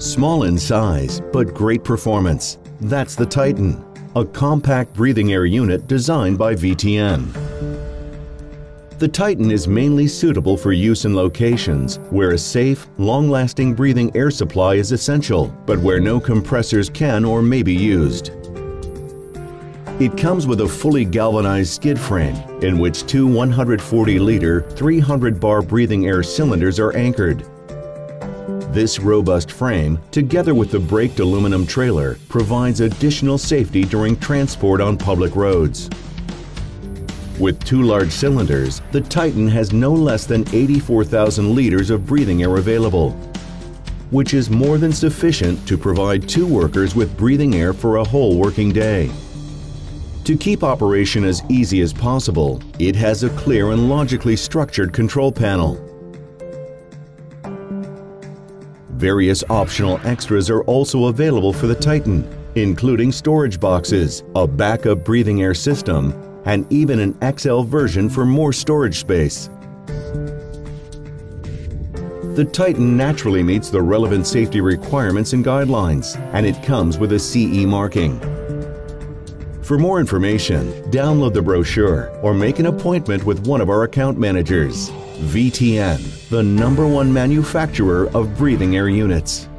Small in size, but great performance. That's the Titan, a compact breathing air unit designed by VTN. The Titan is mainly suitable for use in locations where a safe, long-lasting breathing air supply is essential, but where no compressors can or may be used. It comes with a fully galvanized skid frame in which two 140-liter, 300-bar breathing air cylinders are anchored. This robust frame, together with the braked aluminum trailer, provides additional safety during transport on public roads. With two large cylinders, the Titan has no less than 84,000 liters of breathing air available, which is more than sufficient to provide two workers with breathing air for a whole working day. To keep operation as easy as possible, it has a clear and logically structured control panel. Various optional extras are also available for the Titan, including storage boxes, a backup breathing air system, and even an XL version for more storage space. The Titan naturally meets the relevant safety requirements and guidelines, and it comes with a CE marking. For more information, download the brochure or make an appointment with one of our account managers. VTN, the number one manufacturer of breathing air units.